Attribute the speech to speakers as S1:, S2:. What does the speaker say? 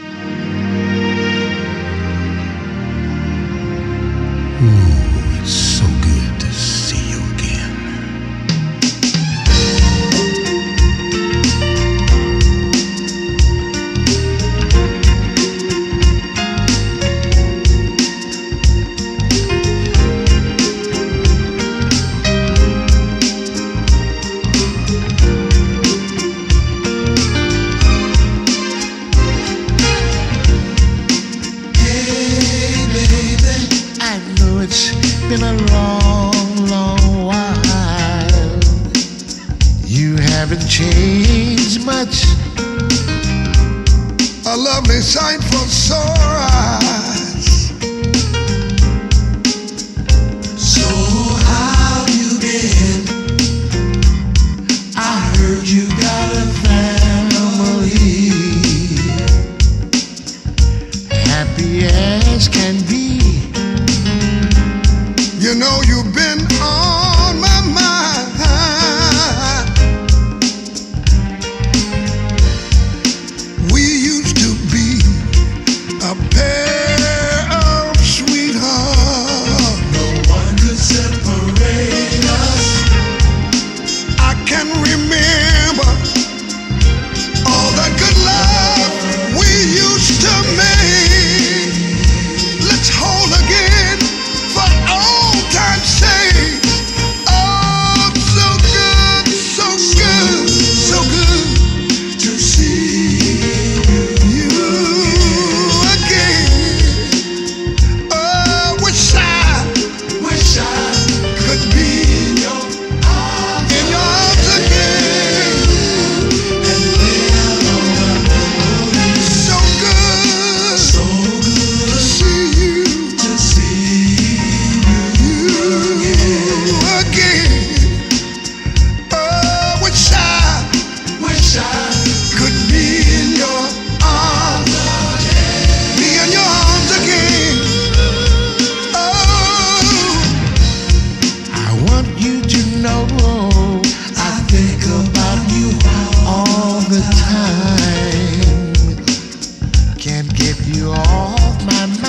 S1: Ooh, been a long, long while. You haven't changed much. A lovely sight for sore. can't get you off my mind.